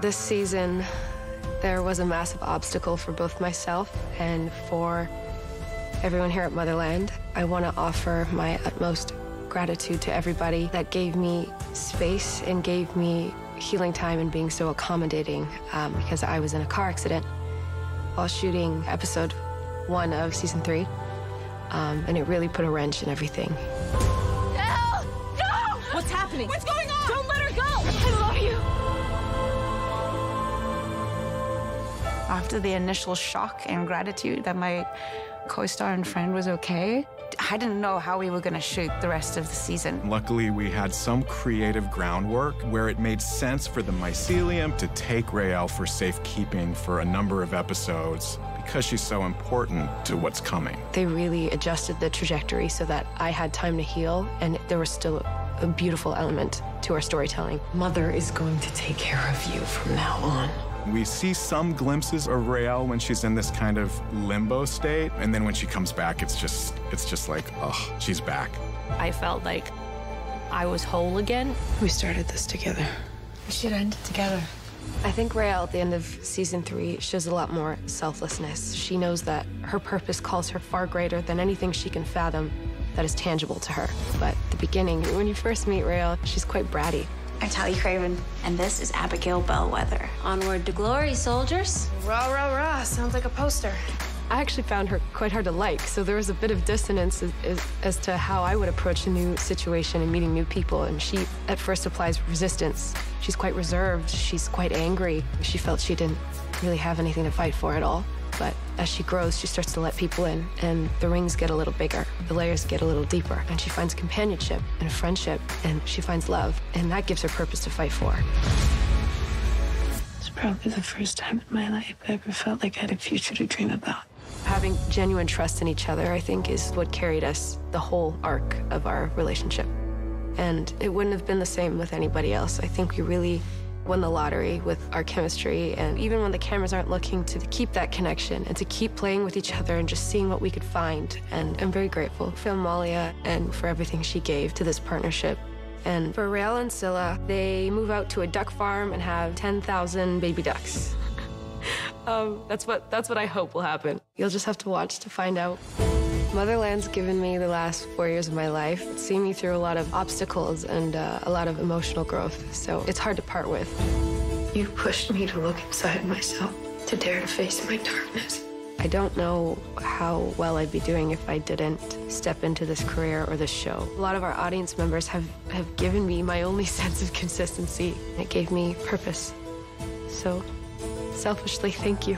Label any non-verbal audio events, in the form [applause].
This season, there was a massive obstacle for both myself and for everyone here at Motherland. I want to offer my utmost gratitude to everybody that gave me space and gave me healing time and being so accommodating um, because I was in a car accident while shooting episode one of season three. Um, and it really put a wrench in everything. No! No! What's happening? What's going on? After the initial shock and gratitude that my co-star and friend was okay, I didn't know how we were going to shoot the rest of the season. Luckily, we had some creative groundwork where it made sense for the mycelium to take Raelle for safekeeping for a number of episodes because she's so important to what's coming. They really adjusted the trajectory so that I had time to heal and there was still a beautiful element to our storytelling. Mother is going to take care of you from now on. We see some glimpses of Raelle when she's in this kind of limbo state, and then when she comes back, it's just it's just like, oh, she's back. I felt like I was whole again. We started this together. We should end it together. I think Raelle at the end of season three shows a lot more selflessness. She knows that her purpose calls her far greater than anything she can fathom that is tangible to her. But the beginning, when you first meet Raelle, she's quite bratty. I'm Tally Craven, and this is Abigail Bellwether. Onward to glory, soldiers. Rah, rah, rah. Sounds like a poster. I actually found her quite hard to like, so there was a bit of dissonance as, as, as, to how I would approach a new situation and meeting new people. And she, at first, applies resistance. She's quite reserved. She's quite angry. She felt she didn't really have anything to fight for at all. As she grows, she starts to let people in, and the rings get a little bigger, the layers get a little deeper, and she finds companionship and friendship, and she finds love, and that gives her purpose to fight for. It's probably the first time in my life I ever felt like I had a future to dream about. Having genuine trust in each other, I think, is what carried us the whole arc of our relationship. And it wouldn't have been the same with anybody else. I think we really won the lottery with our chemistry. And even when the cameras aren't looking, to keep that connection and to keep playing with each other and just seeing what we could find. And I'm very grateful for Amalia and for everything she gave to this partnership. And for Raelle and Scylla, they move out to a duck farm and have 10,000 baby ducks. [laughs] um, that's what that's what I hope will happen. You'll just have to watch to find out. Motherland's given me the last four years of my life. It's seen me through a lot of obstacles and uh, a lot of emotional growth, so it's hard to part with. You pushed me to look inside myself, to dare to face my darkness. I don't know how well I'd be doing if I didn't step into this career or this show. A lot of our audience members have, have given me my only [laughs] sense of consistency. It gave me purpose. So, selfishly, thank you.